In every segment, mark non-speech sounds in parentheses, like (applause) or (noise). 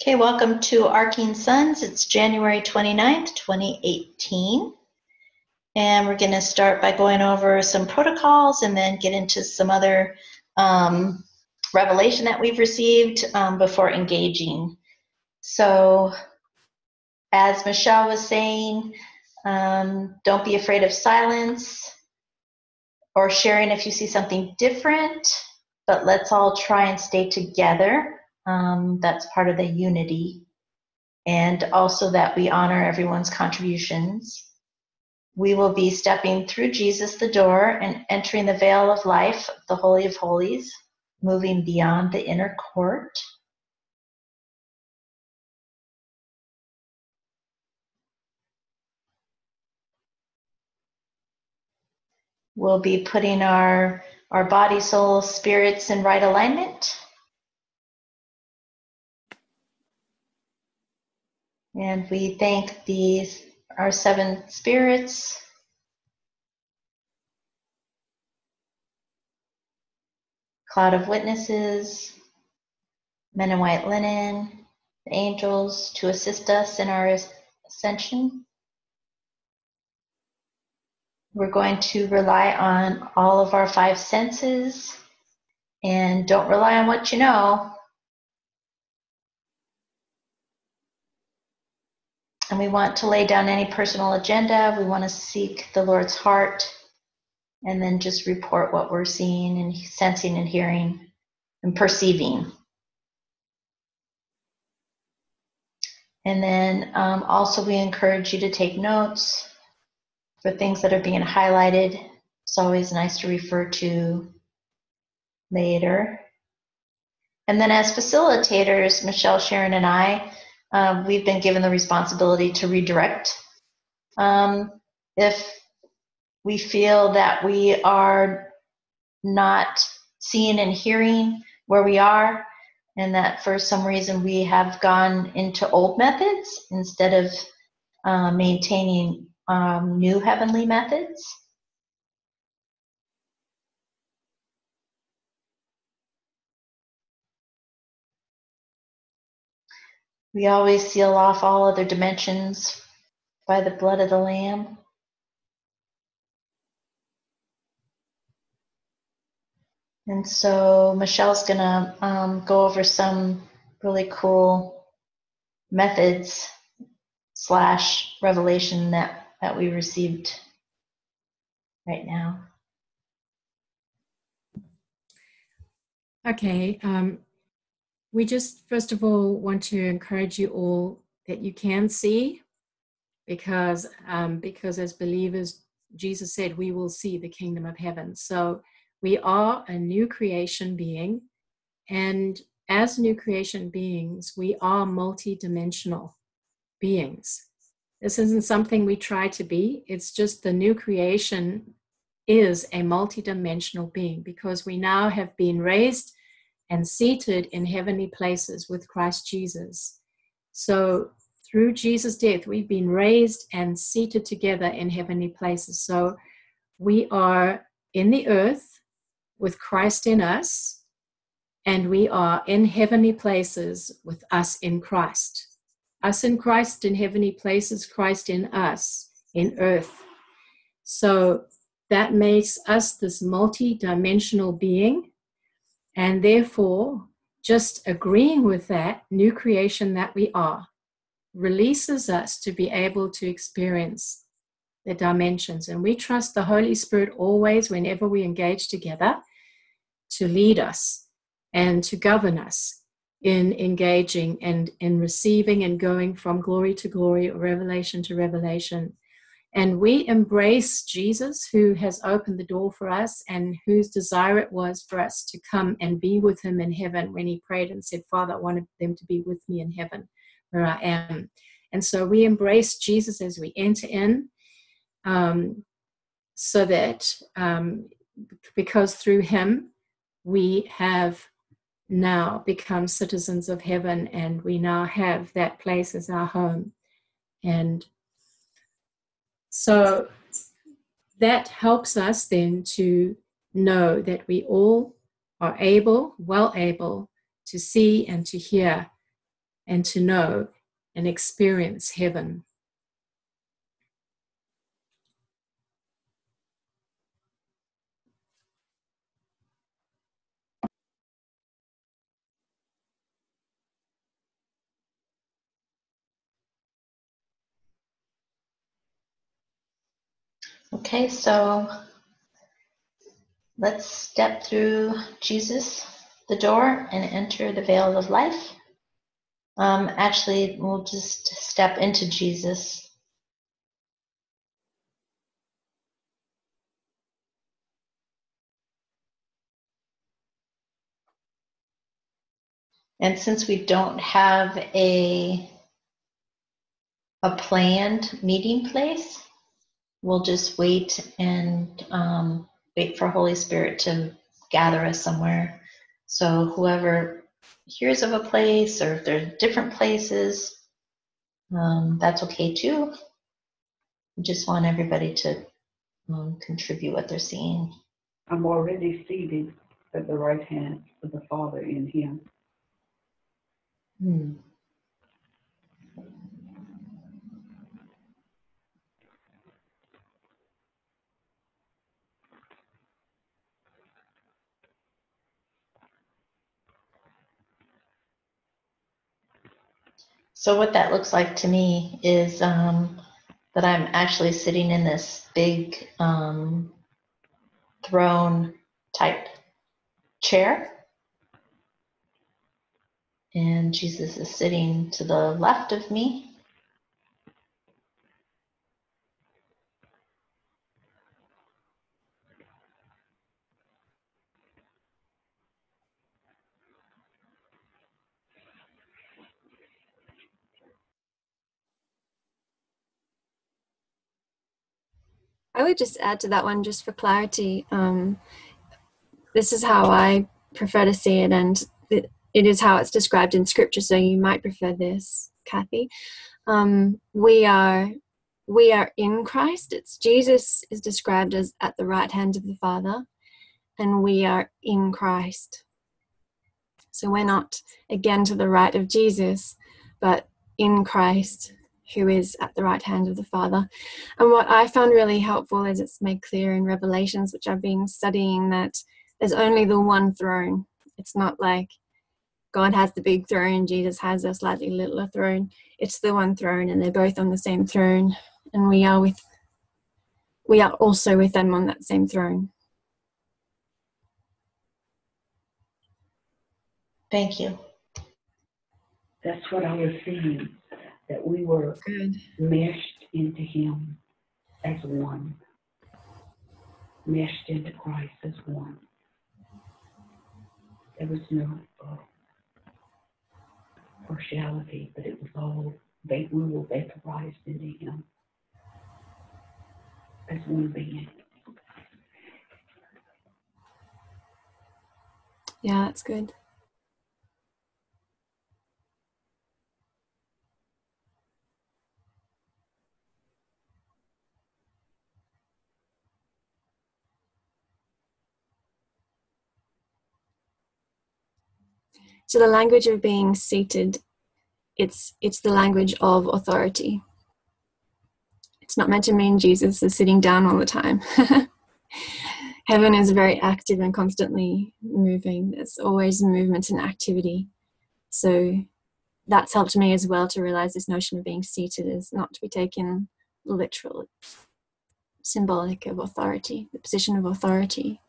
Okay, welcome to Arcing Sons. It's January 29th, 2018. And we're going to start by going over some protocols and then get into some other um, revelation that we've received um, before engaging. So, as Michele was saying, um, don't be afraid of silence or sharing if you see something different, but let's all try and stay together um, that's part of the unity. And also that we honor everyone's contributions. We will be stepping through Jesus the door and entering the veil of life, the Holy of Holies, moving beyond the inner court. We'll be putting our, our body, soul, spirits in right alignment. And we thank these our seven spirits. Cloud of witnesses, men in white linen, the angels to assist us in our ascension. We're going to rely on all of our five senses and don't rely on what you know. And we want to lay down any personal agenda. We want to seek the Lord's heart and then just report what we're seeing and sensing and hearing and perceiving. And then um, also, we encourage you to take notes for things that are being highlighted. It's always nice to refer to later. And then, as facilitators, Michele, Sharon, and I, um, we've been given the responsibility to redirect. Um, if we feel that we are not seeing and hearing where we are, and that for some reason we have gone into old methods instead of uh, maintaining um, new heavenly methods, We always seal off all other dimensions by the blood of the Lamb. And so Michele's going to um, go over some really cool methods slash revelation that, that we received right now. Okay. Um, we just, first of all, want to encourage you all that you can see because, um, because as believers, Jesus said, we will see the kingdom of heaven. So we are a new creation being. And as new creation beings, we are multidimensional beings. This isn't something we try to be, it's just the new creation is a multidimensional being because we now have been raised and seated in heavenly places with Christ Jesus. So, through Jesus' death, we've been raised and seated together in heavenly places. So, we are in the earth with Christ in us, and we are in heavenly places with us in Christ. Us in Christ in heavenly places, Christ in us in earth. So that makes us this multi dimensional being and therefore, just agreeing with that new creation that we are releases us to be able to experience the dimensions. And we trust the Holy Spirit always, whenever we engage together, to lead us and to govern us in engaging and in receiving and going from glory to glory or revelation to revelation and we embrace Jesus, who has opened the door for us and whose desire it was for us to come and be with him in heaven when he prayed and said, Father, I wanted them to be with me in heaven where I am. And so we embrace Jesus as we enter in, um, so that um, because through him we have now become citizens of heaven and we now have that place as our home. And so that helps us then to know that we all are able, well able, to see and to hear and to know and experience heaven. Okay, so let's step through Jesus, the door, and enter the veil of life. Um, actually, we'll just step into Jesus. And since we don't have a a planned meeting place, we'll just wait and um, wait for Holy Spirit to gather us somewhere. So whoever hears of a place or if there's different places, um, that's okay too. We just want everybody to um, contribute what they're seeing. I'm already seated at the right hand of the Father in Him. Hmm. So what that looks like to me is um, that I'm actually sitting in this big um, throne type chair. And Jesus is sitting to the left of me. I would just add to that one just for clarity. Um, this is how I prefer to see it, and it, it is how it's described in Scripture. So you might prefer this, Kathy. Um, we are we are in Christ. It's Jesus is described as at the right hand of the Father, and we are in Christ. So we're not again to the right of Jesus, but in Christ who is at the right hand of the Father. And what I found really helpful is it's made clear in Revelations, which I've been studying, that there's only the one throne. It's not like God has the big throne, Jesus has a slightly littler throne. It's the one throne, and they're both on the same throne, and we are with we are also with them on that same throne. Thank you. That's what I was seeing, that we were Good. meshed into Him as one, meshed into Christ as one. There was no uh, partiality, but it was all, va- we were vaporized into Him as one being. Yeah, that's good. So the language of being seated, it's it's the language of authority. It's not meant to mean Jesus is sitting down all the time. (laughs) Heaven is very active and constantly moving. There's always movement and activity. So that's helped me as well to realize this notion of being seated is not to be taken literal. It's symbolic of authority, the position of authority.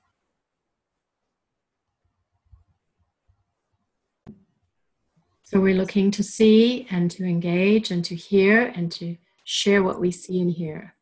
So we're looking to see and to engage and to hear and to share what we see and hear.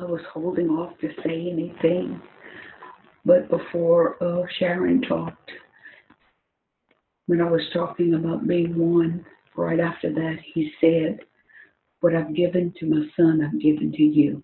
I was holding off to say anything, but before uh, Sharon talked, when I was talking about being one, right after that, he said, What I've given to my son, I've given to you.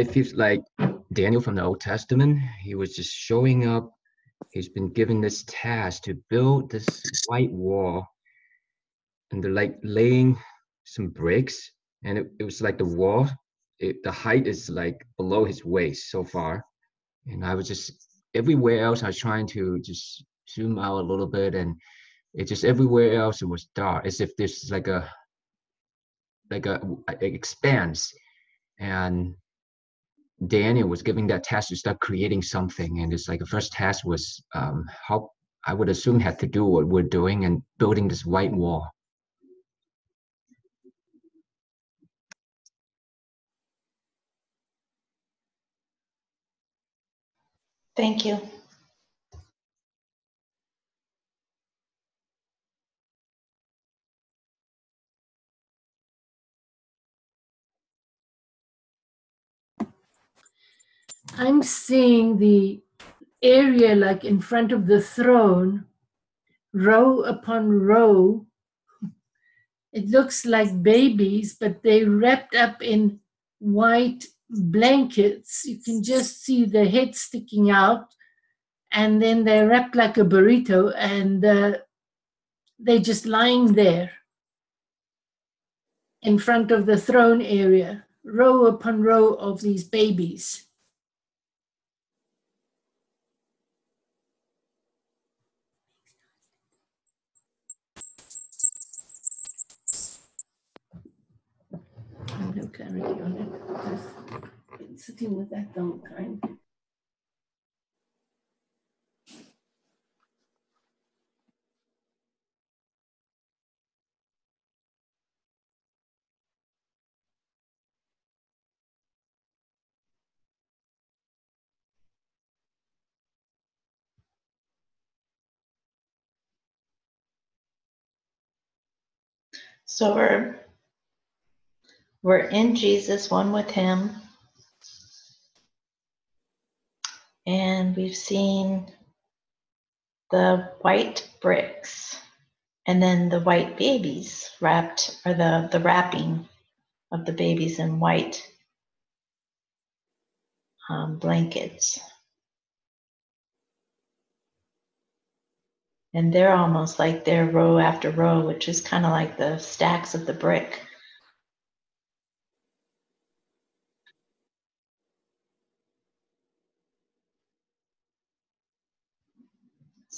I feel like Daniel from the Old Testament, he was just showing up. He's been given this task to build this white wall and they're like laying some bricks. And it, it was like the wall, it, the height is like below his waist so far. And I was just everywhere else, I was trying to just zoom out a little bit and it just everywhere else it was dark as if there's like a like a, a expanse and Daniel was giving that task to start creating something, and it's like the first task was um, how I would assume had to do what we're doing and building this white wall. Thank you. I'm seeing the area like in front of the throne, row upon row. It looks like babies, but they wrapped up in white blankets. You can just see the head sticking out, and then they're wrapped like a burrito, and uh, they're just lying there in front of the throne area, row upon row of these babies. no clarity on it. Been sitting with that whole time. So we're we're in Jesus, one with Him. And we've seen the white bricks and then the white babies wrapped, or the, the wrapping of the babies in white um, blankets. And they're almost like they're row after row, which is kind of like the stacks of the brick.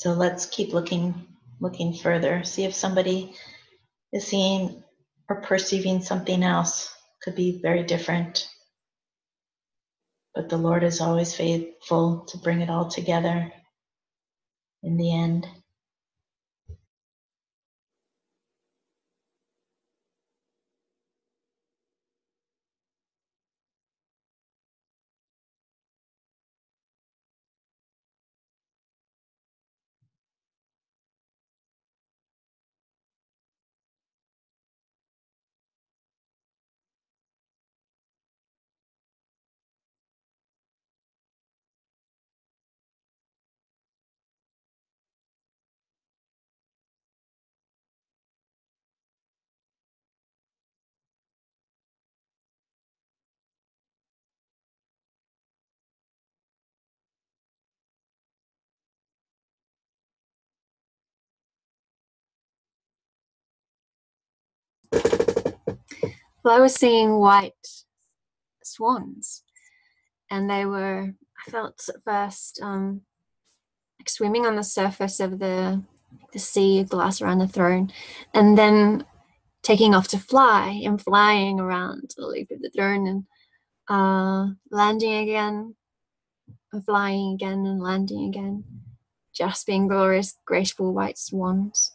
So let's keep looking looking further. See if somebody is seeing or perceiving something else. Could be very different. But the Lord is always faithful to bring it all together in the end. Well, I was seeing white swans, and they were. I felt at first um, like swimming on the surface of the the sea glass around the throne, and then taking off to fly and flying around the loop of the throne and uh, landing again, and flying again and landing again, just being glorious, graceful white swans.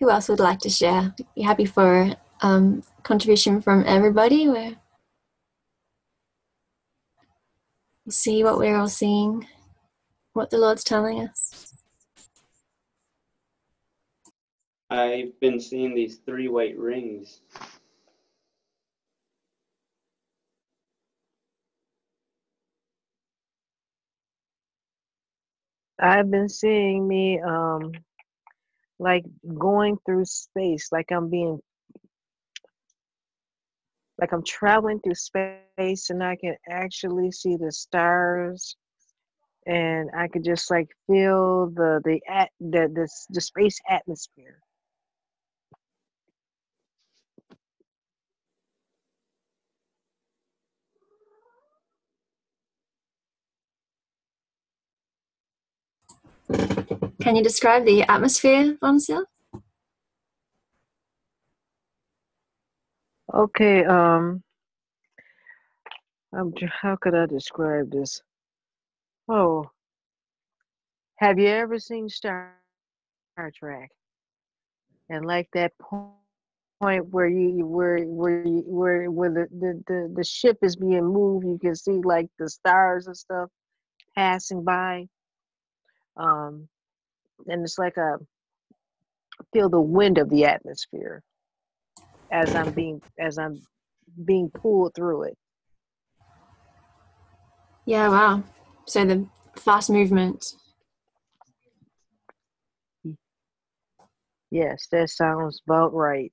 Who else would like to share? You happy for um, contribution from everybody? Where we see what we're all seeing, what the Lord's telling us. I've been seeing these three white rings. I've been seeing me um like going through space, like I'm being like I'm traveling through space and I can actually see the stars and I could just like feel the the at the the, the space atmosphere. Can you describe the atmosphere, Vonsil? Okay, um I'm, how could I describe this? Oh, have you ever seen Star Trek? And like that point where you you- where where you, where where the, the the the ship is being moved, you can see like the stars and stuff passing by. Um, and it's like a feel the wind of the atmosphere as I'm being as I'm being pulled through it. Yeah, wow. So the fast movement. Yes, that sounds about right.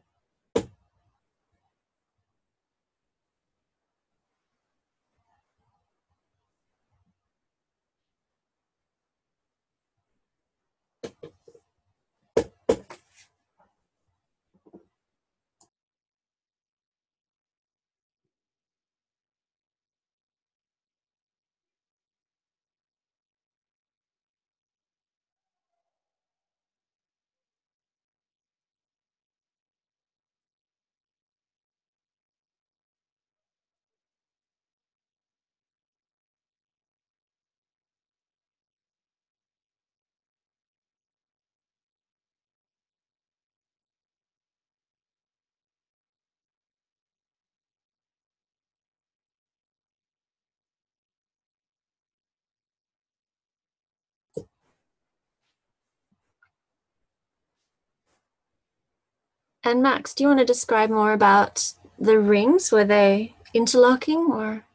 And Max, do you want to describe more about the rings? Were they interlocking or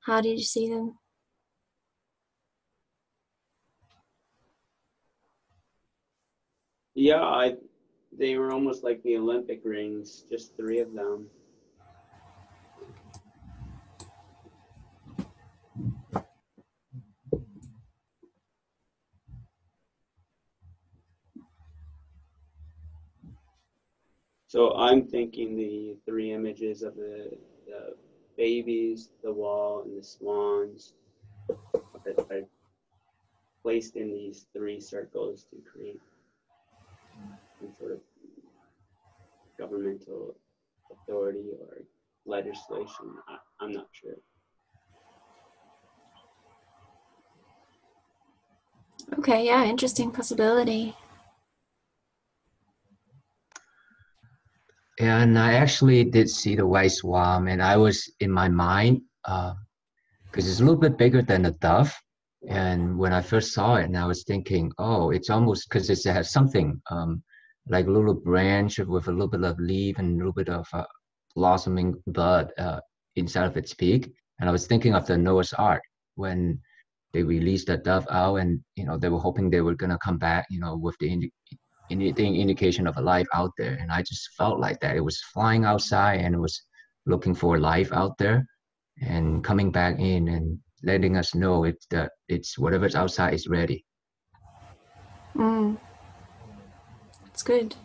how did you see them? Yeah, I they were almost like the Olympic rings, just three of them. So I'm thinking the three images of the, the babies, the wall, and the swans are placed in these three circles to create some sort of governmental authority or legislation. I, I'm not sure. Okay, yeah, interesting possibility. And I actually did see the white swan, and I was in my mind, because it's a little bit bigger than a dove, And when I first saw it, and I was thinking, oh, it's almost because it has something um, like a little branch with a little bit of leaf and a little bit of uh, blossoming bud uh, inside of its peak. And I was thinking of the Noah's Ark when they released the dove out, and you know they were hoping they were gonna come back, you know, with the anything indication of a life out there. And I just felt like that. It was flying outside and it was looking for life out there and coming back in and letting us know it's that it's whatever's outside is ready. Mm. It's good.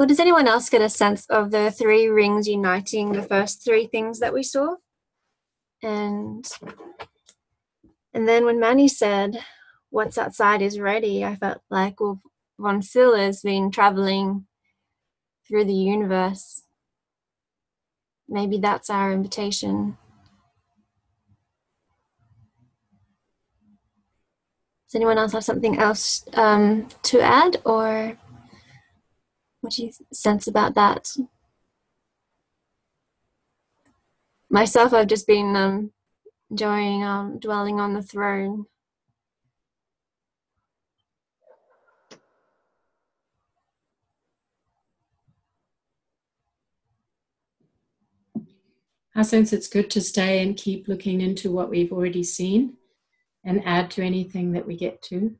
Well, does anyone else get a sense of the three rings uniting the first three things that we saw? And and then when Manny said, "What's outside is ready," I felt like, well, Von Siller's been traveling through the universe. Maybe that's our invitation. Does anyone else have something else um, to add, or what do you sense about that? Myself, I've just been um, enjoying um, dwelling on the throne. I sense it's good to stay and keep looking into what we've already seen and add to anything that we get to.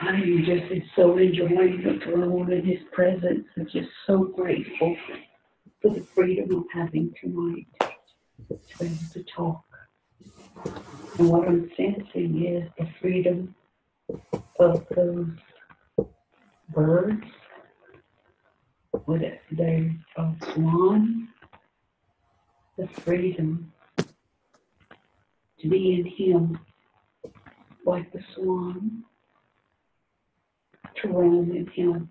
I'm just so enjoying the throne and his presence and just so grateful for the freedom I'm having tonight to be able to talk And what I'm sensing is the freedom of those birds. With it, there's a swan, the freedom to be in Him like the swan, to roam in Him.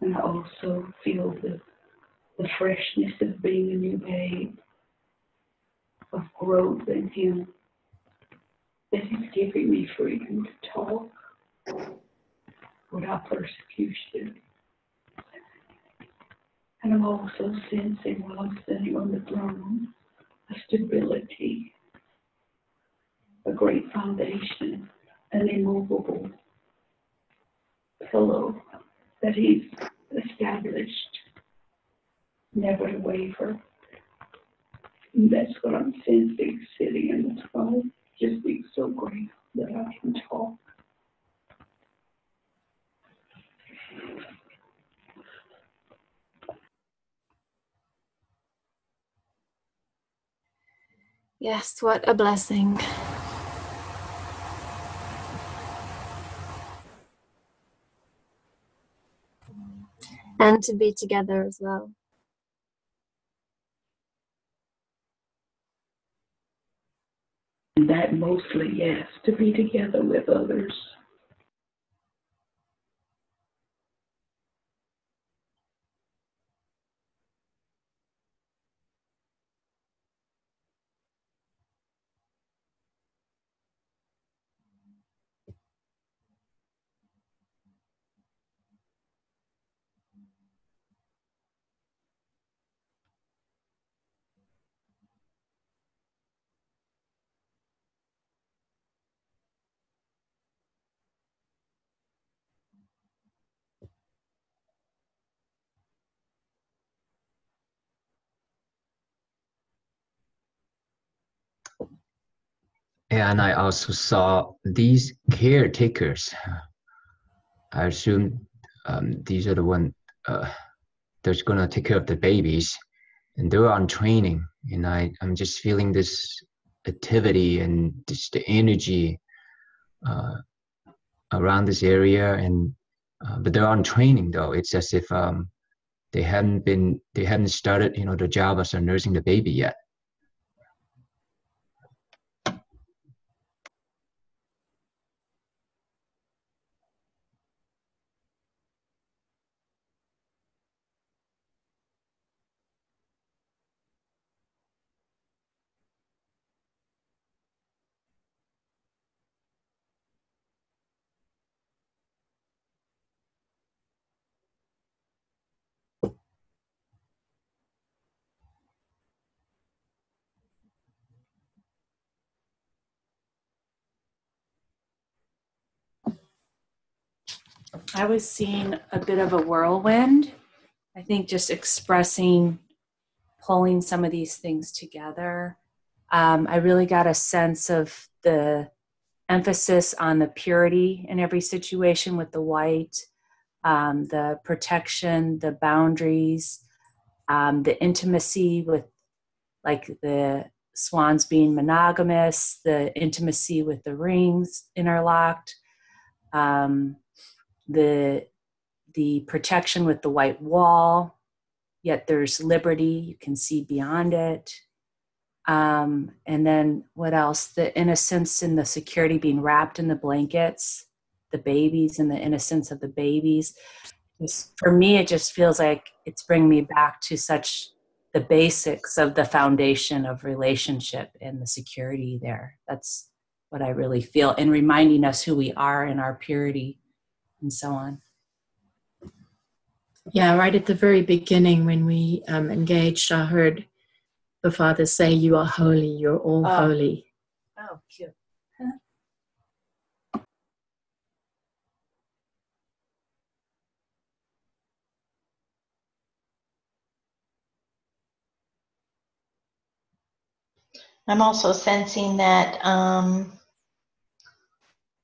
And I also feel the, the freshness of being a new babe, of growth in Him. That He's giving me freedom to talk without persecution. And I'm also sensing while I'm sitting on the throne a stability, a great foundation, immovable pillow that He's established, never to waver. And that's what I'm sensing sitting in the throne, just being so grateful that I can talk. Yes, what a blessing. To be together as well. That mostly, yes, to be together with others. And I also saw these caretakers. I assume um, these are the one uh, that's gonna take care of the babies, and they're on training. And I, I'm just feeling this activity and just the energy uh, around this area. And uh, but they're on training though. It's as if um, they hadn't been, they hadn't started, you know, the job as nursing the baby yet. I was seeing a bit of a whirlwind. I think just expressing, pulling some of these things together. Um, I really got a sense of the emphasis on the purity in every situation with the white, um, the protection, the boundaries, um, the intimacy with like the swans being monogamous, the intimacy with the rings interlocked. Um, the the protection with the white wall yet there's liberty you can see beyond it. Um, and then what else? The innocence and the security being wrapped in the blankets the babies and the innocence of the babies. For me it just feels like it's bringing me back to such the basics of the foundation of relationship and the security there. That's what i really feel and reminding us who we are in our purity and so on. Yeah, right at the very beginning when we um, engaged, I heard the Father say, You are holy, you're all Oh. holy. Oh, cute. I'm also sensing that um,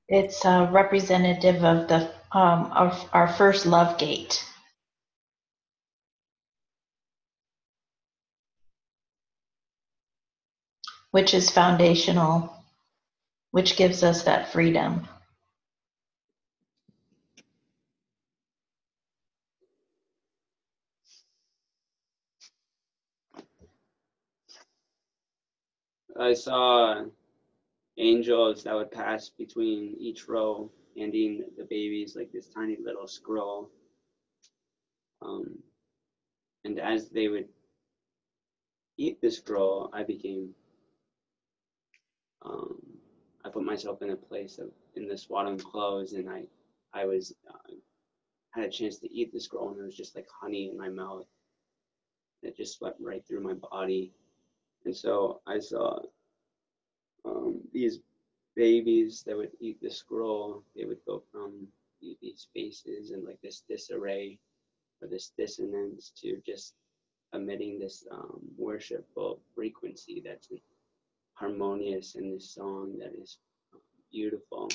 it's uh, representative of the um, of our first love gate. which is foundational, which gives us that freedom. I saw angels that would pass between each row, handing the babies like this tiny little scroll. Um, and as they would eat the scroll, I became, um, I put myself in a place of in the swaddling clothes, and I, I was, uh, had a chance to eat the scroll, and it was just like honey in my mouth. It just swept right through my body, and so I saw um, these babies that would eat the scroll. They would go from these faces and like this disarray or this dissonance to just emitting this um, worshipful frequency that's harmonious in this song that is beautiful.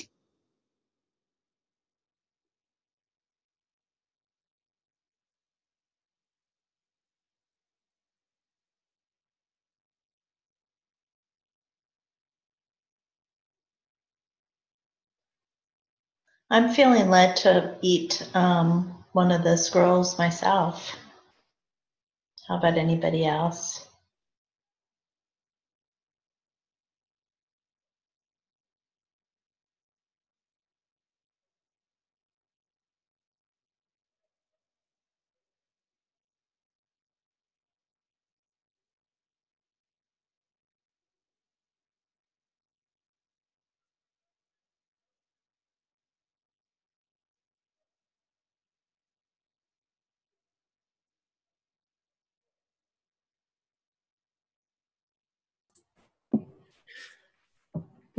I'm feeling led to eat um, one of the scrolls myself. How about anybody else?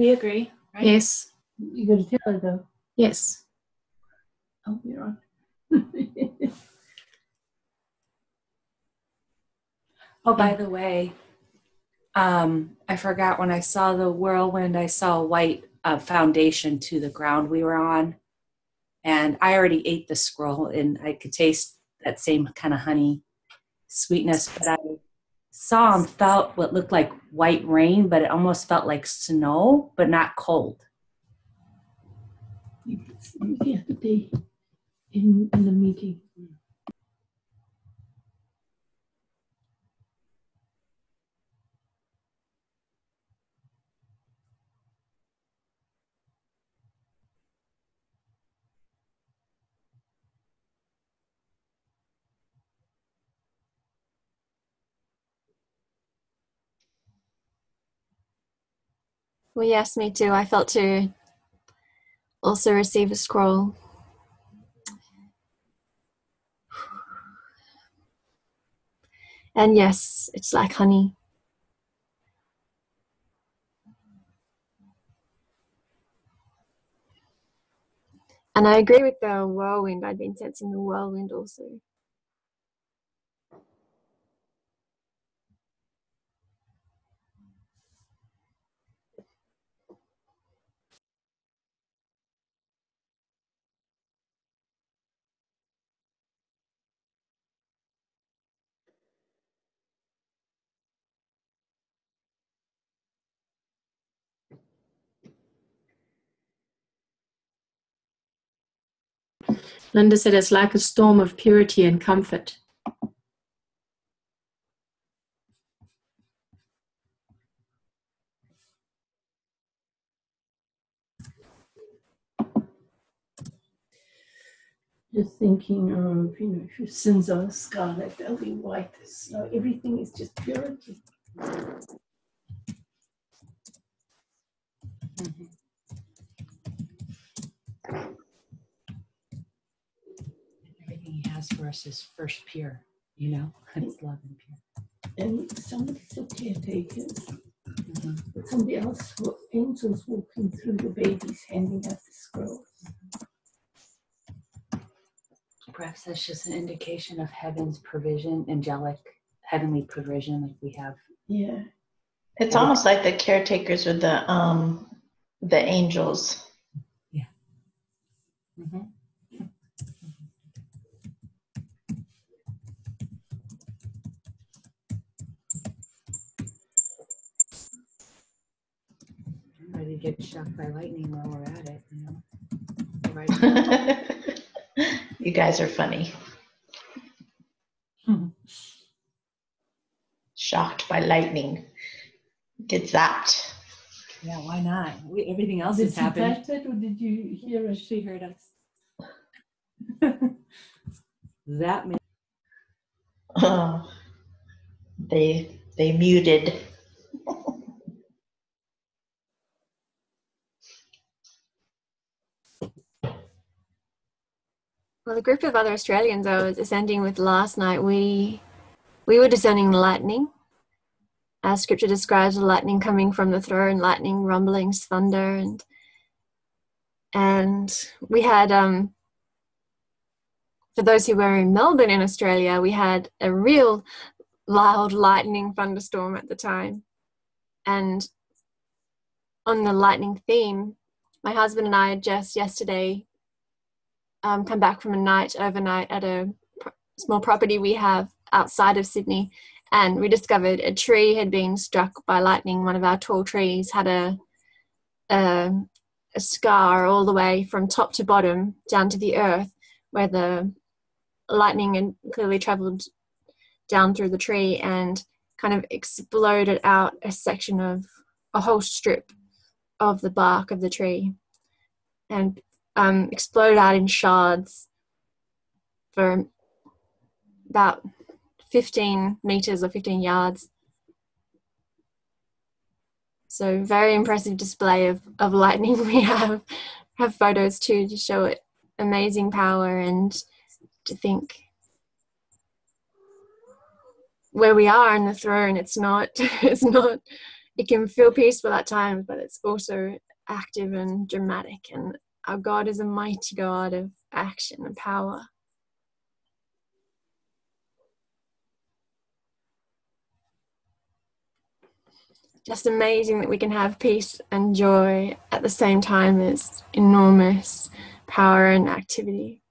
We agree, right? Yes. You got to tell her though. Yes. Oh, we're on. (laughs) Oh, by the way, um, I forgot when I saw the whirlwind, I saw a white uh, foundation to the ground we were on. And I already ate the scroll and I could taste that same kind of honey sweetness. But I saw and felt what looked like white rain, but it almost felt like snow, but not cold. Be in, in the meeting. Well, yes, me too. I felt to also receive a scroll. And yes, it's like honey. And I agree with the whirlwind. I've been sensing the whirlwind also. Linda said it's like a storm of purity and comfort. Just thinking of, you know, if your sins are scarlet, they'll be white as snow. Everything is just purity. Everything mm-hmm. He has for us is first pure, you know? It's love and pure. And somebody still caretakers, but somebody else, wa- angels walking through the babies, handing out the scrolls. Perhaps that's just an indication of heaven's provision, angelic, heavenly provision, like we have. Yeah. It's almost like the caretakers with the um the angels. Mhm. Get shocked by lightning while we're at it, you know? Right. (laughs) you guys are funny. Hmm. Shocked by lightning. Get zapped. Yeah, why not? We, everything else Did has she happened. touch that or did you hear us? She heard us. (laughs) that means Oh, (laughs) they they muted. Well, the group of other Australians I was ascending with last night, we we were discerning lightning. Our scripture describes the lightning coming from the throne, lightning, rumblings, thunder, and and we had um for those who were in Melbourne in Australia, we had a real loud lightning thunderstorm at the time. And on the lightning theme, my husband and I just yesterday um, come back from a night overnight at a small property we have outside of Sydney, and we discovered a tree had been struck by lightning. One of our tall trees had a a, a scar all the way from top to bottom down to the earth, where the lightning had clearly travelled down through the tree and kind of exploded out a section of a whole strip of the bark of the tree and um, exploded out in shards for about 15 meters or 15 yards. So very impressive display of, of lightning. (laughs) We have have photos too to show it amazing power and to think where we are in the throne it's not (laughs) it's not it can feel peaceful at times but it's also active and dramatic and our god is a mighty god of action and power. Just amazing that we can have peace and joy at the same time as enormous power and activity.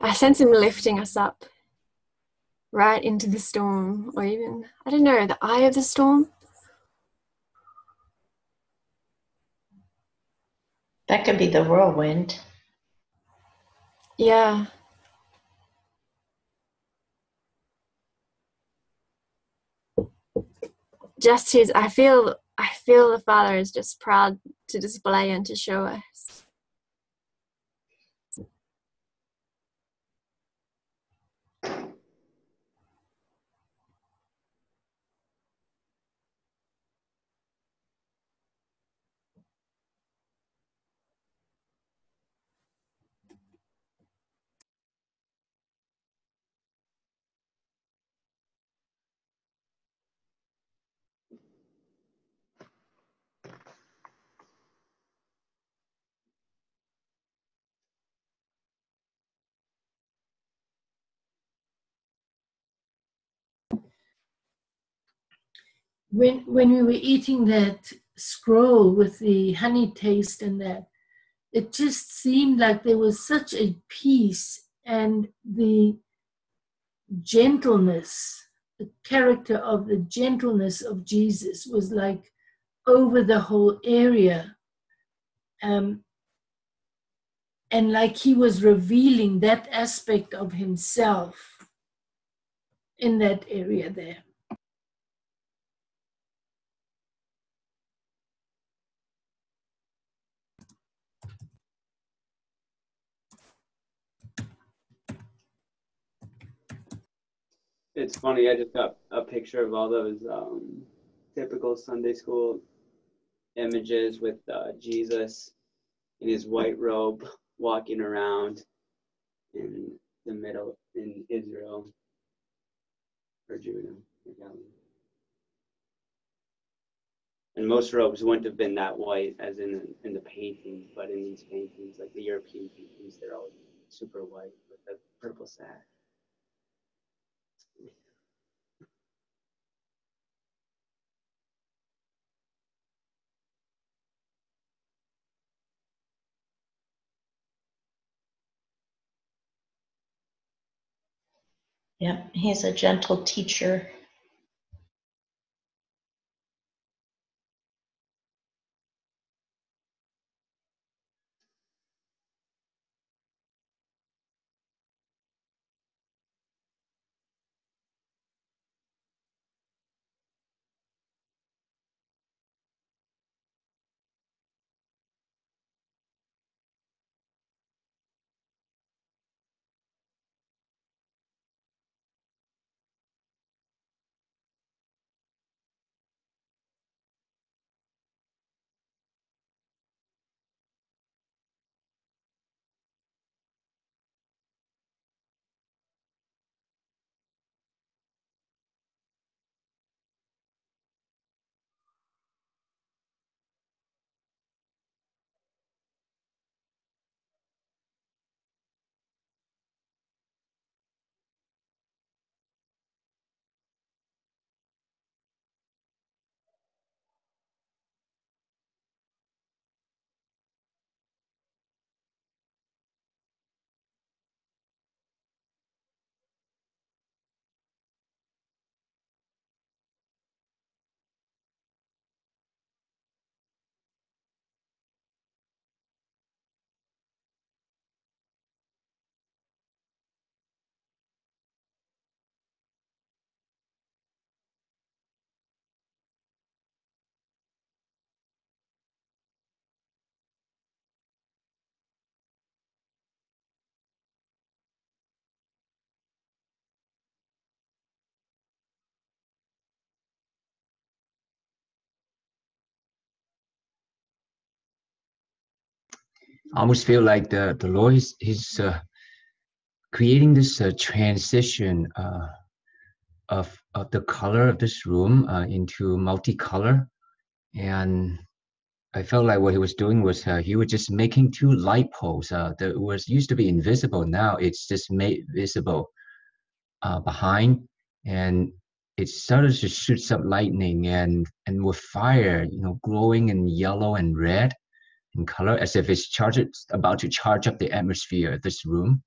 I sense him lifting us up right into the storm, or even, I don't know, the eye of the storm. That could be the whirlwind. Yeah. Just his, I feel, I feel the Father is just proud to display and to show us. When when we were eating that scroll with the honey taste and that it just seemed like there was such a peace and the gentleness the character of the gentleness of jesus was like over the whole area. Um, and like he was revealing that aspect of himself in that area there It's funny. I just got a picture of all those um, typical Sunday school images with uh, Jesus in his white robe walking around in the middle in Israel or Judah. And most robes wouldn't have been that white as in in the paintings, but in these paintings, like the European paintings, they're all super white with a purple sash. Yep, he's a gentle teacher. Almost feel like the the Lord is is uh, creating this uh, transition uh, of of the color of this room uh, into multicolor, and I felt like what he was doing was uh, he was just making two light poles uh, that was used to be invisible. Now it's just made visible behind, and it started to shoot some lightning and and with fire, you know, glowing in yellow and red in color, as if it's charged about to charge up the atmosphere of this room.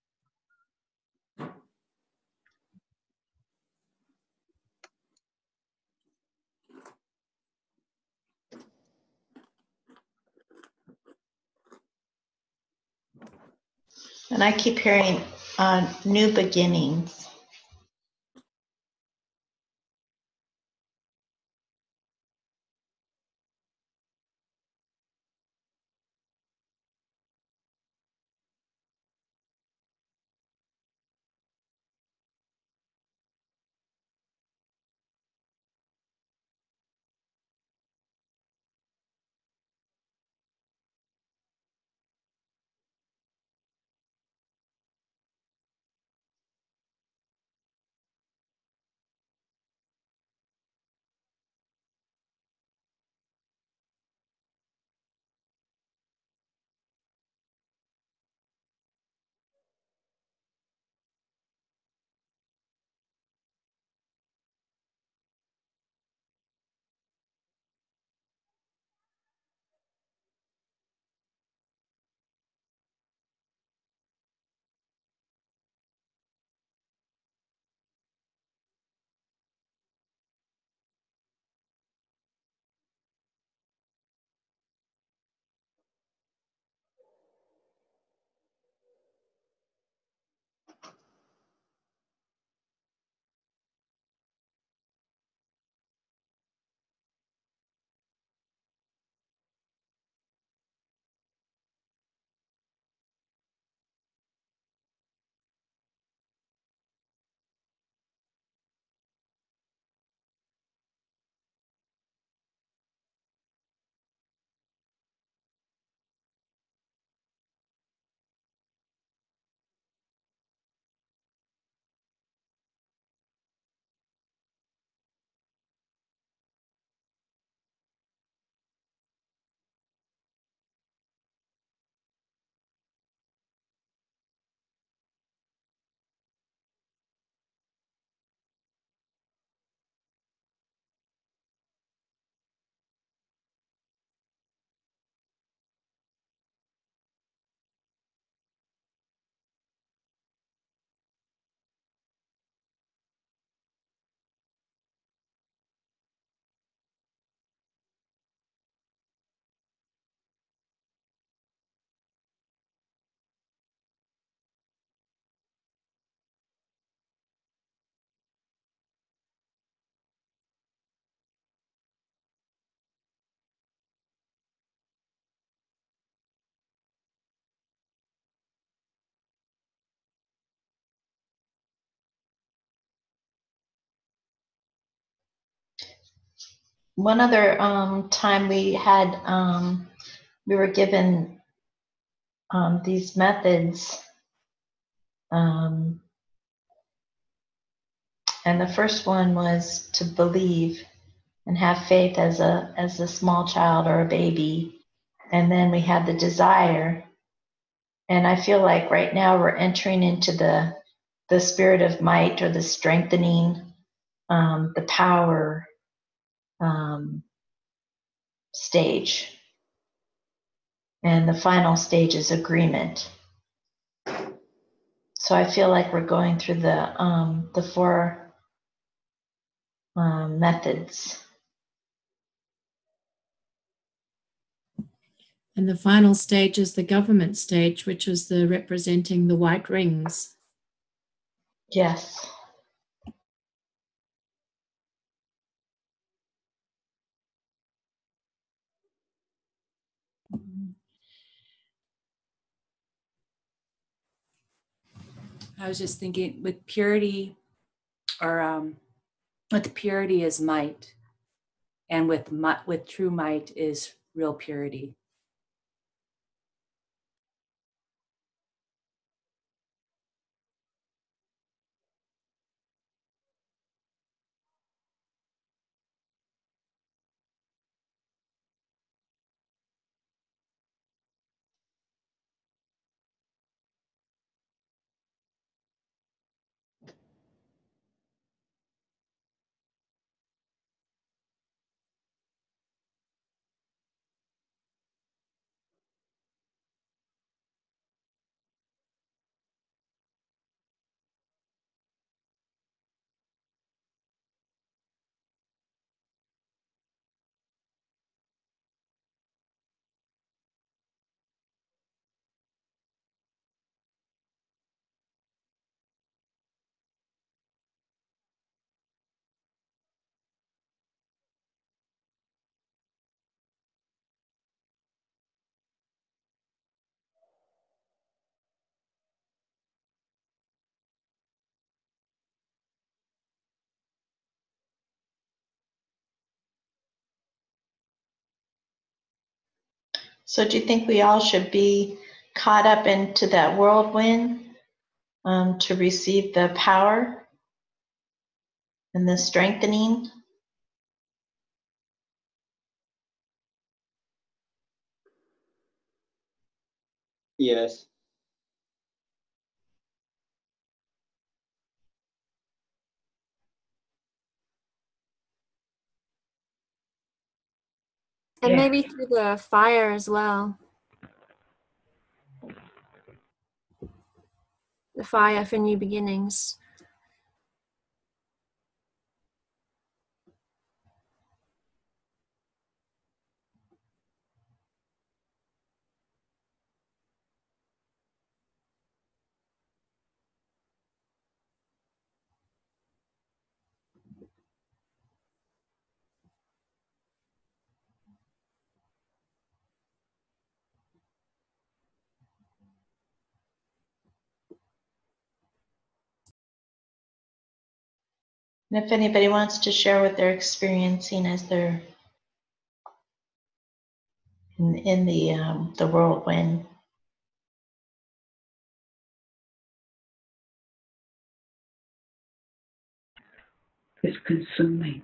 And I keep hearing uh, new beginnings. One other um, time we had, um, we were given um, these methods. Um, and the first one was to believe and have faith as a as a small child or a baby. And then we had the desire. And I feel like right now we're entering into the the spirit of might or the strengthening, um, the power um, stage. And the final stage is agreement. So I feel like we're going through the um, the four um, methods. And the final stage is the government stage, which is the representing the white rings. Yes. I was just thinking with purity, or um, with purity is might, and with with true might is real purity. So do you think we all should be caught up into that whirlwind um, to receive the power and the strengthening? Yes. And Yeah. maybe through the fire as well. The fire for new beginnings. And if anybody wants to share what they're experiencing as they're in, in the um, the whirlwind. It's consuming.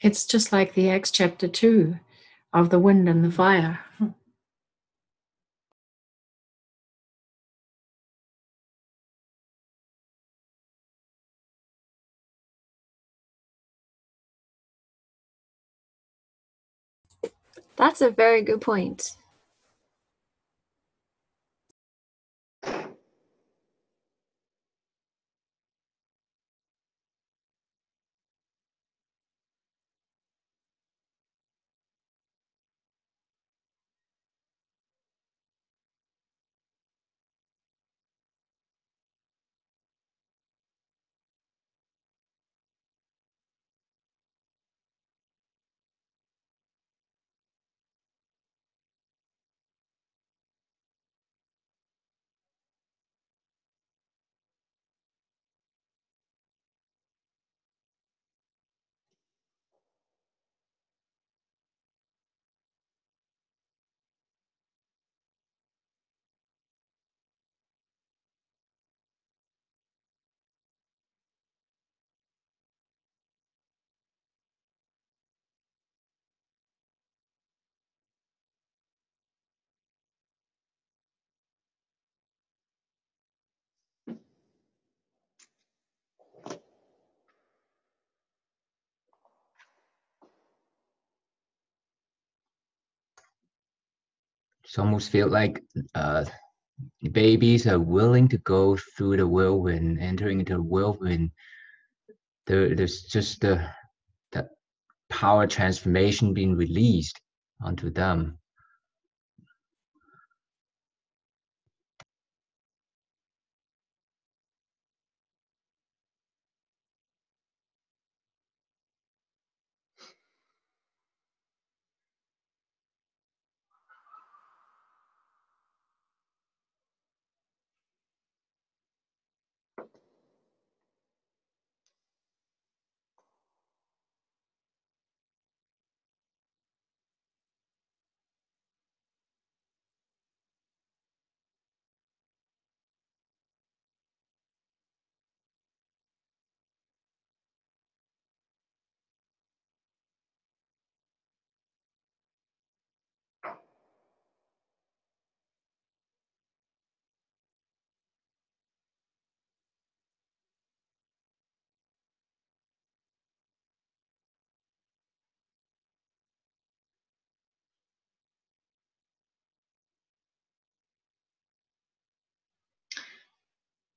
It's just like the Acts chapter 2 of the wind and the fire. That's a very good point. Almost feel like uh, babies are willing to go through the whirlwind, entering into the whirlwind. There, there's just the that power transformation being released onto them.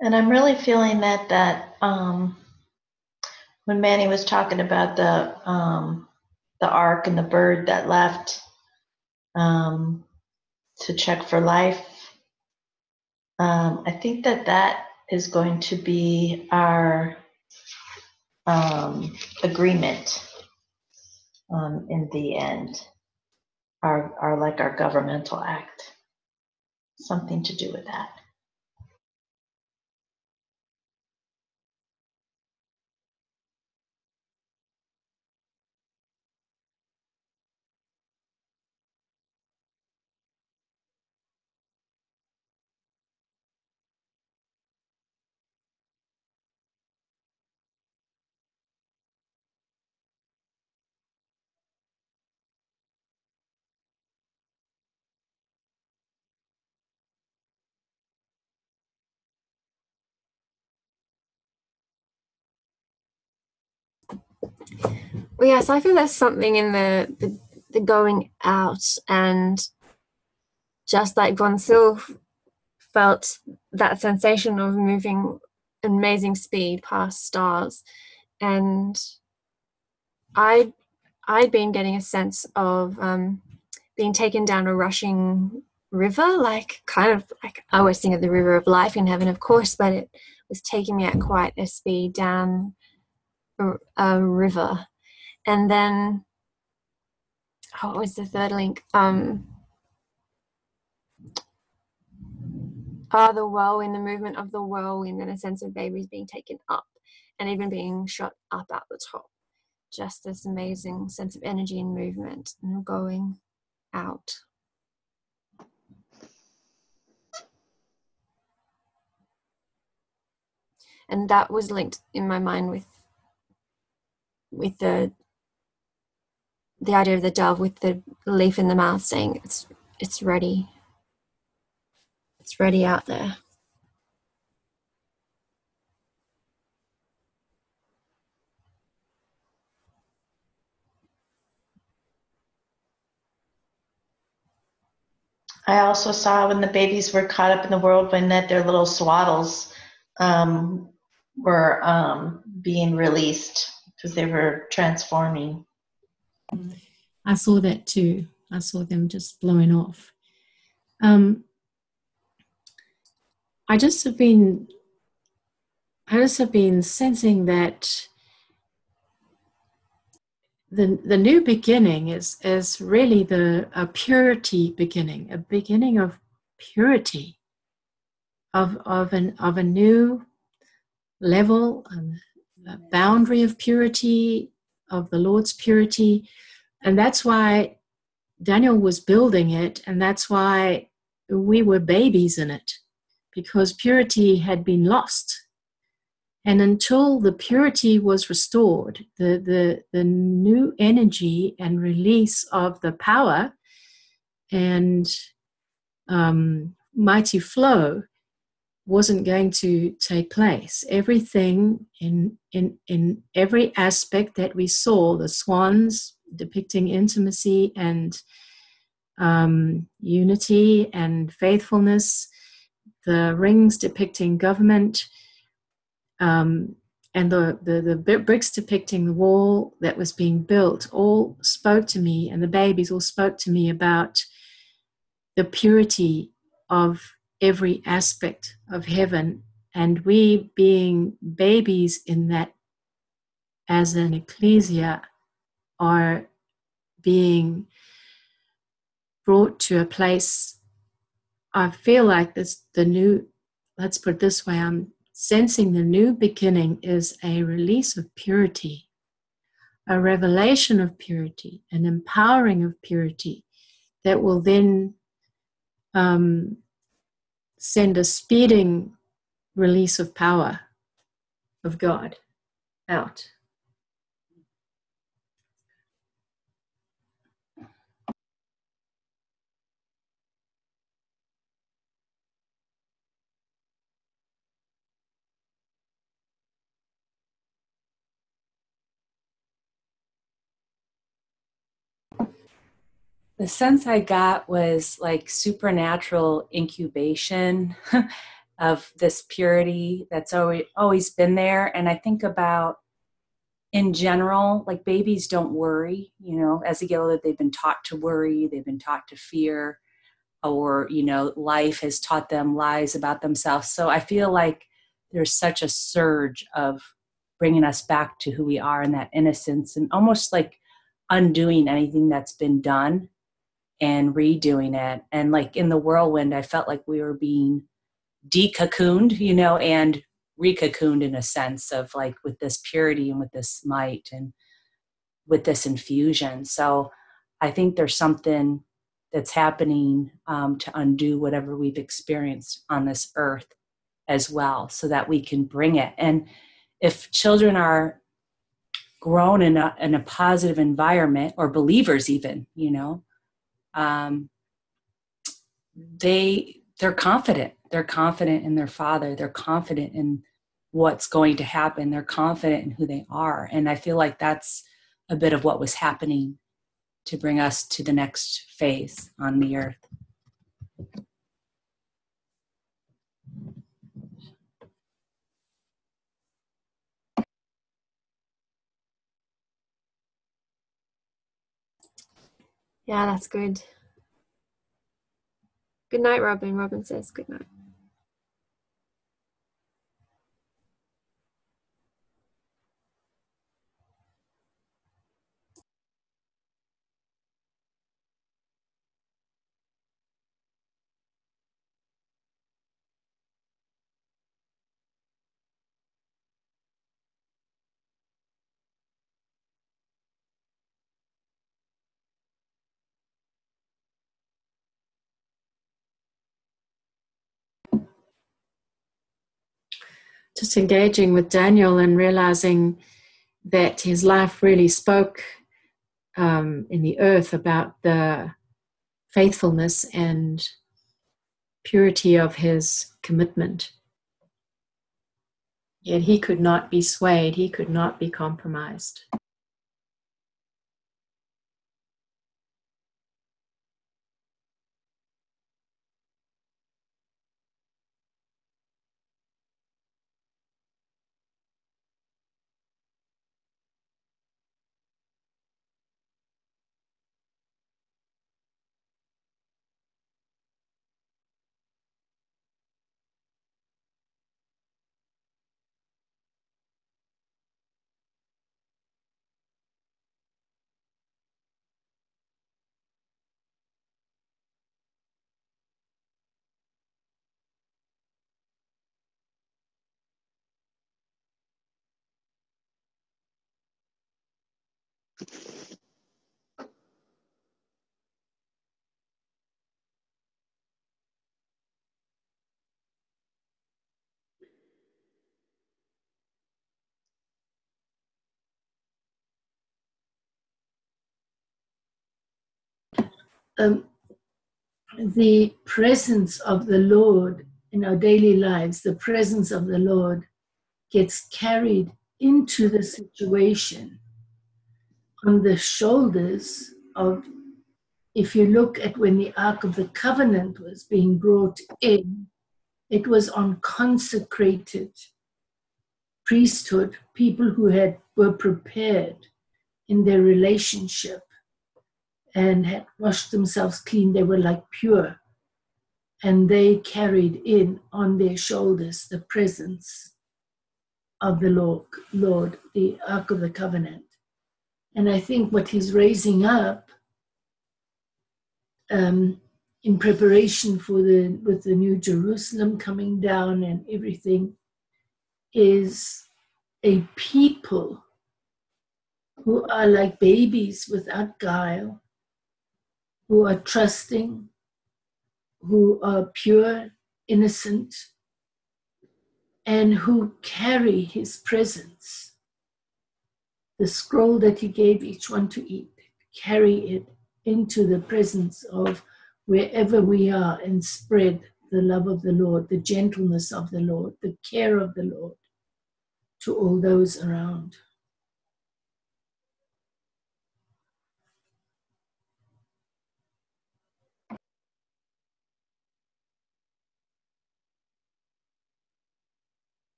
And I'm really feeling that that um, when Manny was talking about the um, the ark and the bird that left um, to check for life, um, I think that that is going to be our um, agreement um, in the end, our our like our governmental act, something to do with that. Well, yes, I feel there's something in the, the, the going out and just like Von Sylph felt that sensation of moving amazing speed past stars. And I I'd been getting a sense of um, being taken down a rushing river, like kind of like I always think of the river of life in heaven, of course, but it was taking me at quite a speed down a, a river and then oh, what was the third link? Um, ah, the whirlwind, the movement of the whirlwind, and a sense of babies being taken up and even being shot up at the top. Just this amazing sense of energy and movement and going out. And that was linked in my mind with with the the idea of the dove with the leaf in the mouth saying it's it's ready it's ready out there I also saw when the babies were caught up in the whirlwind that their little swaddles um, were um, being released because they were transforming. I saw that too. I saw them just blowing off. Um, I just have been, I just have been sensing that the the new beginning is is really the a purity beginning, a beginning of purity, of of an of a new level, a boundary of purity, of the Lord's purity and that's why Daniel was building it, and that's why we were babies in it, because purity had been lost. And until the purity was restored, the, the, the new energy and release of the power and um, mighty flow wasn't going to take place. Everything in, in, in every aspect that we saw, the swans, depicting intimacy and um, unity and faithfulness, the rings depicting government, um, and the, the, the bricks depicting the wall that was being built all spoke to me, and the babies all spoke to me about the purity of every aspect of heaven. And we, being babies in that as an ecclesia, are being brought to a place. I feel like this the new, let's put it this way, I'm sensing the new beginning is a release of purity, a revelation of purity, an empowering of purity that will then um, send a speeding release of power of God out. The sense I got was like supernatural incubation (laughs) of this purity that's always always been there. And I think about in general, like babies don't worry, you know, as a girl, that they've been taught to worry, they've been taught to fear, or, you know, life has taught them lies about themselves. So I feel like there's such a surge of bringing us back to who we are and that innocence and almost like undoing anything that's been done and redoing it. And like in the whirlwind, I felt like we were being decocooned, you know, and recocooned in a sense of like with this purity and with this might and with this infusion. So I think there's something that's happening um, to undo whatever we've experienced on this earth as well, so that we can bring it. And if children are grown in a, in a positive environment, or believers even, you know, um, they they're confident. They're confident in their father. They're confident in what's going to happen. They're confident in who they are. And i feel like that's a bit of what was happening to bring us to the next phase on the earth Yeah, that's good. Good night, Robin. Robin says good night. Just engaging with Daniel and realizing that his life really spoke um, in the earth about the faithfulness and purity of his commitment. Yet he could not be swayed, he could not be compromised. Um, the presence of the Lord in our daily lives, the presence of the Lord gets carried into the situation on the shoulders of if you look at when the Ark of the Covenant was being brought in, it was on consecrated priesthood, people who had were prepared in their relationship and had washed themselves clean. They were like pure. And they carried in on their shoulders the presence of the Lord, Lord, the Ark of the Covenant. And I think what he's raising up um, in preparation for the with the New Jerusalem coming down and everything is a people who are like babies without guile, who are trusting, who are pure, innocent, and who carry his presence. The scroll that he gave each one to eat, carry it into the presence of wherever we are and spread the love of the Lord, the gentleness of the Lord, the care of the Lord to all those around.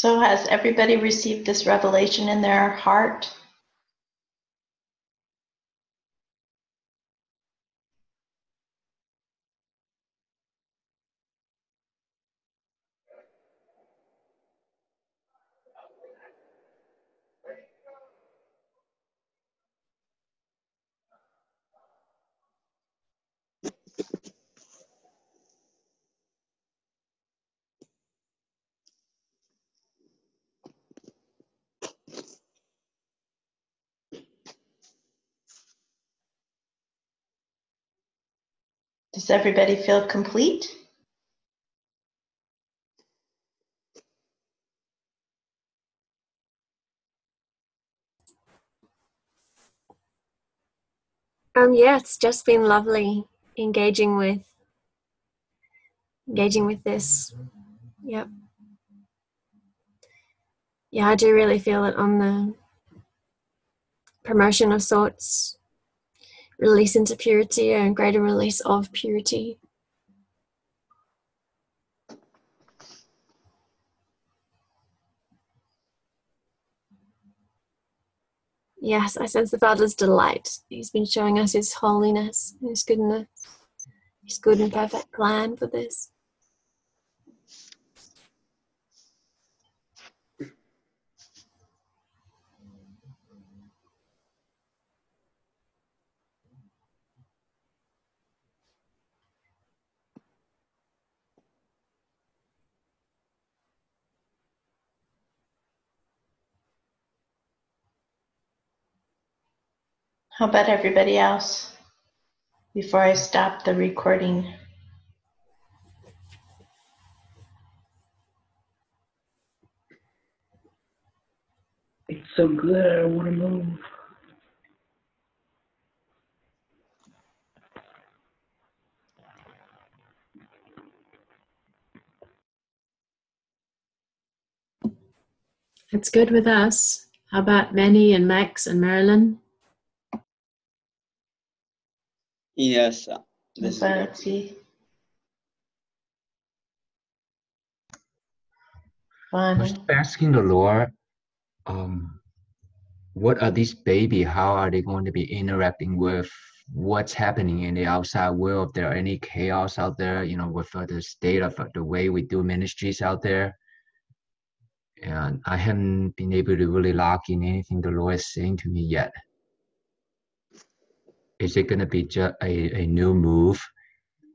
So has everybody received this revelation in their heart? Does everybody feel complete? Um, yeah, it's just been lovely engaging with engaging with this. Yep. Yeah, I do really feel it on the promotion of sorts, release into purity and greater release of purity. Yes, I sense the Father's delight. He's been showing us His holiness, His goodness, His good and perfect plan for this. How about everybody else? Before I stop the recording. It's so good, I don't want to move. It's good with us. How about Manny and Max and Marilyn? Yes, this is good. Fancy. Fun. I was asking the Lord, um, what are these baby? How are they going to be interacting with what's happening in the outside world, if there are any chaos out there, you know, with uh, the state of uh, the way we do ministries out there. And I haven't been able to really lock in anything the Lord is saying to me yet. Is it going to be just a, a new move?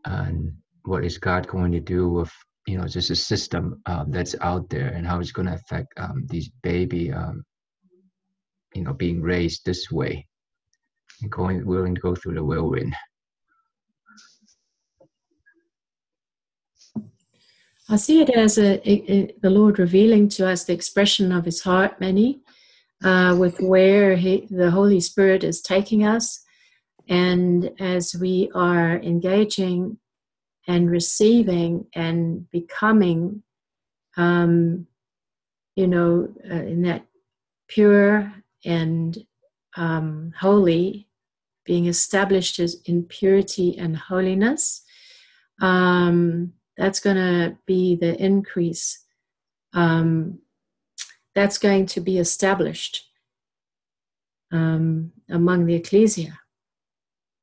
And what is God going to do with, you know, just a system um, that's out there and how it's going to affect um, these baby, um, you know, being raised this way? and going willing to go through the whirlwind. I see it as a, a, a, the Lord revealing to us the expression of His heart, many, uh, with where he, the Holy Spirit is taking us, and as we are engaging and receiving and becoming, um, you know, uh, in that pure and um, holy, being established as in purity and holiness. Um, that's going to be the increase. Um, that's going to be established um, among the ecclesia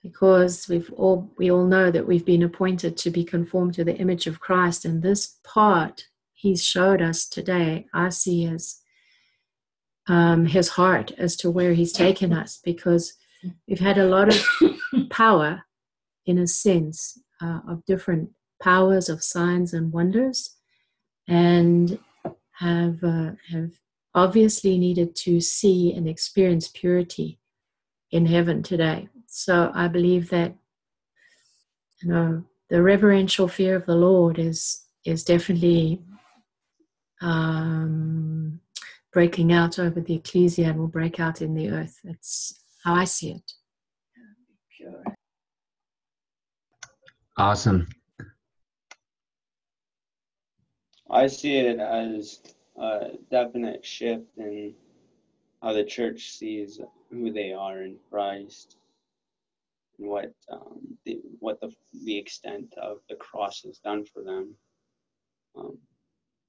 because we've all we all know that we've been appointed to be conformed to the image of Christ and this part he's showed us today I see as um, his heart as to where he's taken us because we've had a lot of (laughs) power in a sense uh, of different powers of signs and wonders and have uh, have obviously needed to see and experience purity in heaven today so i believe that you know the reverential fear of the lord is is definitely um, breaking out over the ecclesia and will break out in the earth. That's how I see it. Awesome. I see it as a definite shift in how the church sees who they are in Christ what um, the, what the the extent of the cross has done for them. Um,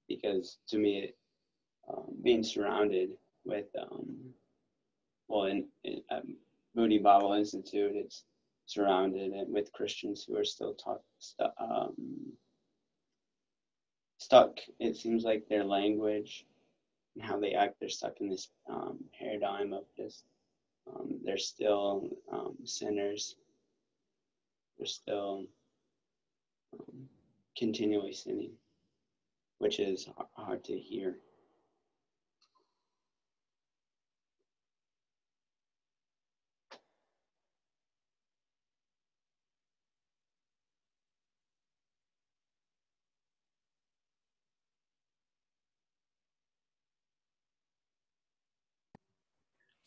because to me, it, um, being surrounded with, um, well, in, in Moody Bible Institute, it's surrounded with Christians who are still stu- um, stuck. It seems like their language and how they act, they're stuck in this um, paradigm of just um, they're still um, sinners. They're still um, continually sinning, which is hard to hear.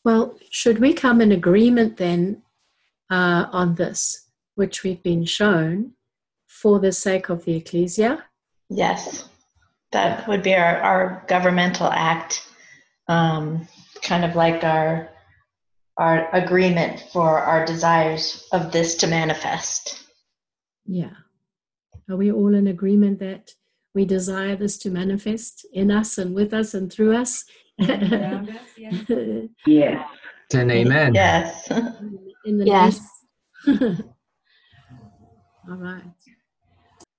Well, should we come in agreement then uh, on this, which we've been shown for the sake of the ecclesia? Yes, that would be our, our governmental act, um, kind of like our our agreement for our desires of this to manifest. Yeah. Are we all in agreement that we desire this to manifest in us and with us and through us Around us, yeah. (laughs) Yes. And amen. Yes. in the Yes. (laughs) All right.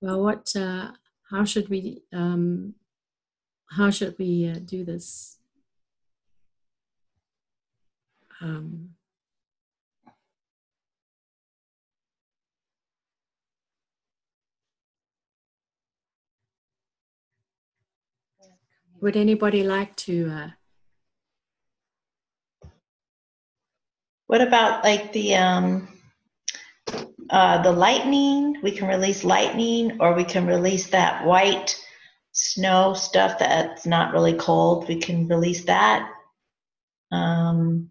Well, what? Uh, how should we? Um, how should we uh, do this? Um, would anybody like to? Uh, What about like the um, uh, the lightning? We can release lightning, or we can release that white snow stuff that's not really cold. We can release that. Um,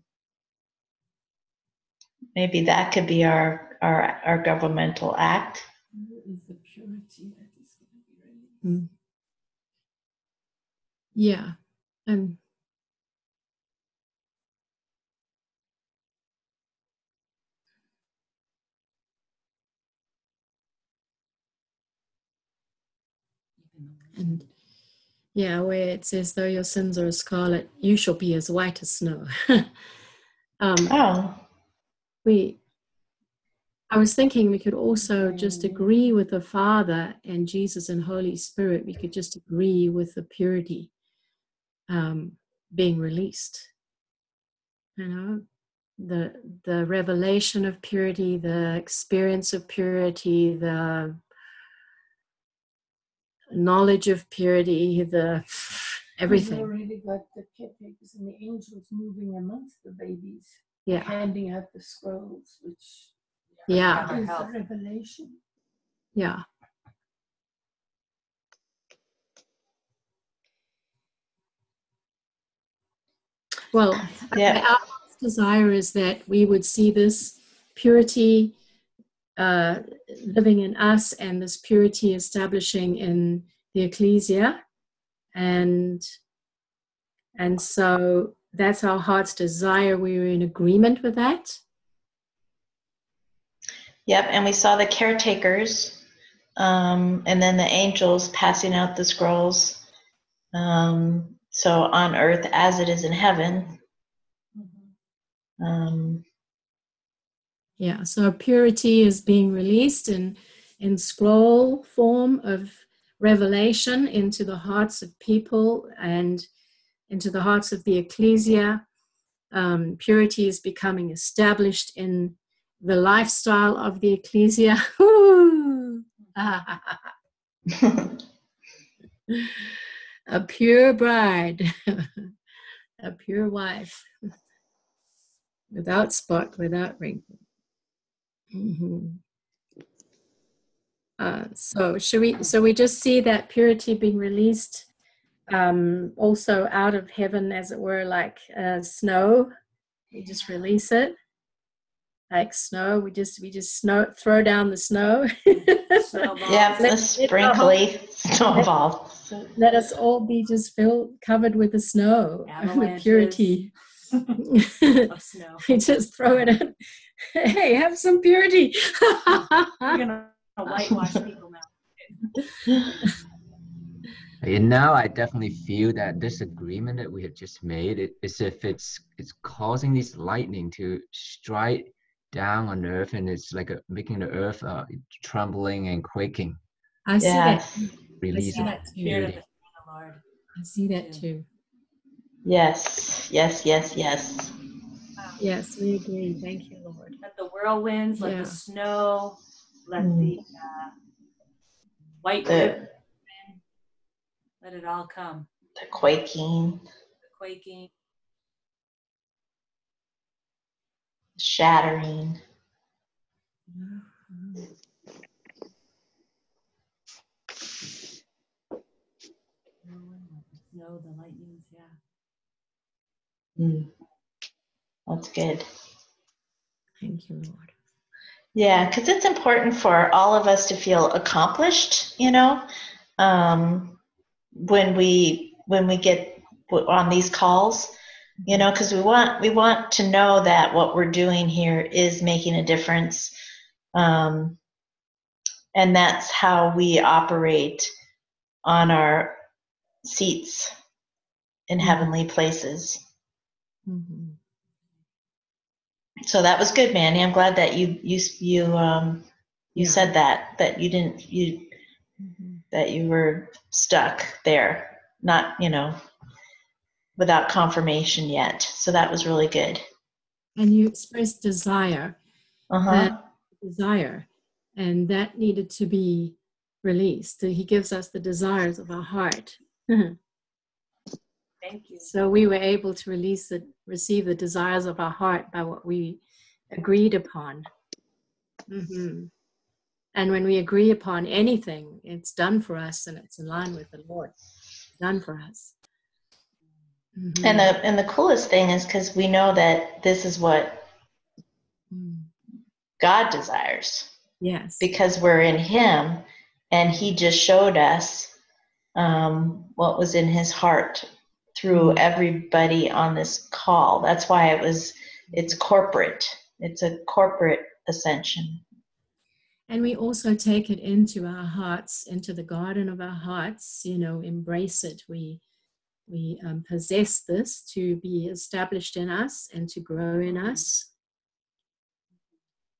maybe that could be our our our governmental act. mm. Yeah, and and yeah, where it says, "Though your sins are as scarlet, you shall be as white as snow." (laughs) um, Oh, we I was thinking we could also just agree with the Father and Jesus and Holy Spirit. We could just agree with the purity um, being released. You know, the the revelation of purity, the experience of purity, the knowledge of purity, the We've everything. already got the caretakers and the angels moving amongst the babies, Yeah, handing out the scrolls, which yeah, Our is a revelation. yeah. Well, Yeah. our desire is that we would see this purity uh, living in us and this purity establishing in the ecclesia and and so that's our heart's desire we're in agreement with that Yep, and we saw the caretakers, um, and then the angels passing out the scrolls. Um, so on earth as it is in heaven. Um, yeah so purity is being released in in scroll form of revelation into the hearts of people and into the hearts of the ecclesia. Um, purity is becoming established in the lifestyle of the ecclesia. (laughs) (laughs) A pure bride (laughs) a pure wife without spot without wrinkle Mhm. Uh, so should we so we just see that purity being released um, also out of heaven as it were like uh, snow we just release it like snow we just we just snow throw down the snow Snowballs. yeah, Let- the sprinkly snowball. So let us all be just filled covered with the snow (laughs) with purity of (laughs) snow. we just throw it in hey have some purity You're gonna (laughs) whitewash people now. And now I definitely feel that this agreement that we have just made, it, is if it's it's causing this lightning to strike down on earth, and it's like a, making the earth uh, trembling and quaking, i see that Yes. releasing that too. Spirit of purity. the i see that too Yes, yes, yes, yes. yes we agree thank you lord Let the whirlwinds, let Yeah. the snow, let Mm. the uh, white The, river, let it all come. the quaking, The quaking. shattering. Snow, the lightnings, yeah. Mm. That's good. thank you lord Yeah, because it's important for all of us to feel accomplished, you know, um, when we when we get on these calls, you know, because we want we want to know that what we're doing here is making a difference, um, and that's how we operate on our seats in Mhm. heavenly places. Mhm. So that was good, Manny. I'm glad that you you you um, you Yeah. said that that you didn't you Mhm. that you were stuck there, not, you know, without confirmation yet. So that was really good. and you expressed desire Uh huh. that desire and that needed to be released he gives us the desires of our heart (laughs) Thank you. so we were able to release the receive the desires of our heart by what we agreed upon hmm and when we agree upon anything it's done for us and it's in line with the lord done for us Mhm. And the and the coolest thing is because we know that this is what Mm. God desires yes because we're in Him, and He just showed us um, what was in His heart through everybody on this call. That's why it was. It's corporate. It's a corporate ascension. And we also take it into our hearts, into the garden of our hearts, you know, embrace it. We we um, possess this to be established in us and to grow in us.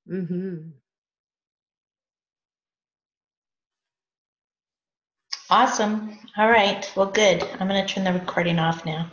hmm Awesome. All right. Well, good. I'm going to turn the recording off now.